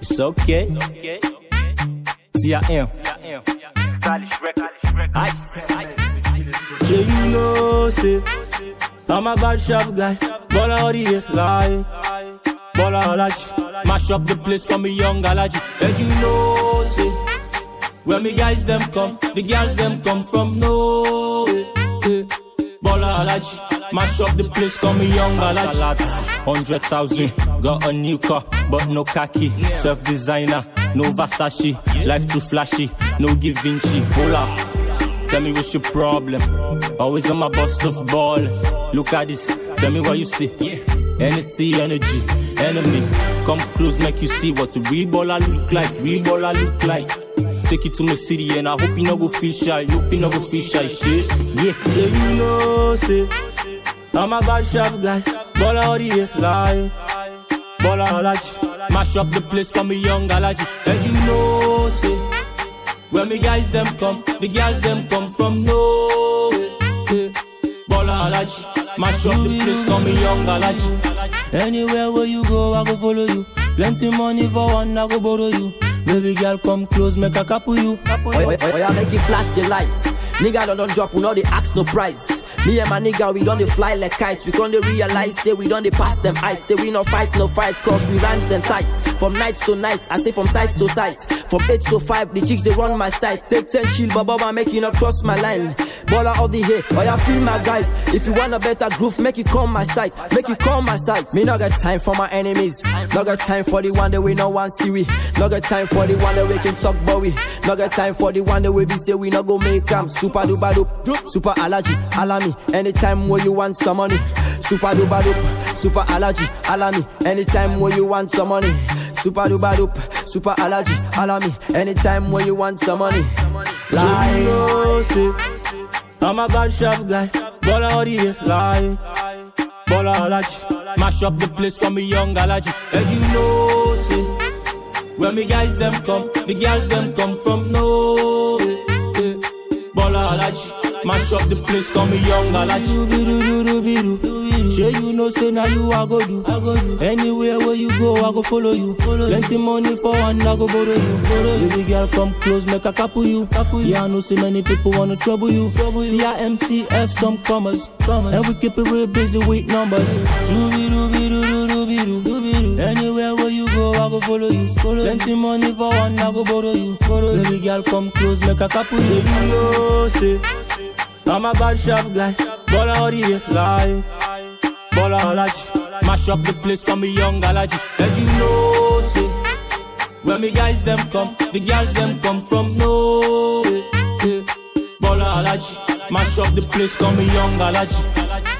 It's okay. TIM. Ice. Yeah, you know, say, I'm a bad shop guy. Baller all the lie. Baller Alhaji. Mash up the place, call me young Alhaji. And you know, say, when me guys them come, the girls them come from nowhere. Baller Alhaji. Mash up the place, call me young Alhaji. Hundred thousand, got a new car, but no khaki. Self designer, no Versace. Life too flashy, no Give Vinci. Hold up. Tell me what's your problem. Always on my bust of ball. Look at this. Tell me what you see. NSC energy, enemy. Come close, make you see what a real baller look like. Real baller look like. Take you to my city and I hope you no go feel shy. Hope you no go feel shy. Shit, yeah. Yeah, you know, say I'm a bad shop guy. Baller all the way, lie. Baller Alhaji. Mash up the place, call me young Alhaji. And you know, say. When me guys them come, the girls them come from nowhere. Yeah. Baller Alhaji, mash up the place, call me young Alhaji. Anywhere where you go, I go follow you. Plenty money for one, I go borrow you. Baby girl, come close, make a couple you. Oya, oya, make it flash the lights. Nigga don't, don't drop, we know they ask no price. Me and my nigga, we don't fly like kites. We can't realize, say we don't pass them heights. Say we no fight, no fight, cause we rhymes them tights. From night to night, I say from side to side. From 8 to 5, the chicks they run my side. Take 10 chill, but Baba make you not cross my line. Baller of the hay, oya oh, feel my guys. If you want a better groove, make it come my side. Make it come my side. Me not got time for my enemies. Not got time for the one that we no want see we. Not got time for the one that we can talk about we. Not got time for the one that we be say we not go make them. Super duper dope, super Alhaji, me. Anytime when you want some money. Super duper dope, super Alhaji, me. Anytime when you want some money. Super duper dope, super Alhaji, allow me. Anytime when you want some money. Lie, no, say, I'm a bad shop guy. Baller all the way, lie. Baller Alhaji. Mash up the place, call me young Alhaji. And you know, say, when me guys them come, the girls them come from nowhere. Yeah. Baller Alhaji. Mash up the place, call me young Alhaji. Sure you know, say now you I go do. Anywhere where you go, I go follow you. Plenty money for one, I go borrow you. Baby girl, come close, make a couple you. Yeah, I know so many people wanna trouble you. TIMTF, some commas. And we keep it real busy with numbers. Dooby dooby doo doo dooby doo. Anywhere where you go, I go follow you. Plenty money for one, I go borrow you. Baby girl, come close, make a couple you. You oh, know, say, I'm a bad shop guy. All the way, lie. Baller Alhaji. Mash up the place, call me young Alhaji. And you know, say, when me guys them come, the girls them come from nowhere. Baller Alhaji. Mash up the place, call me young Alhaji.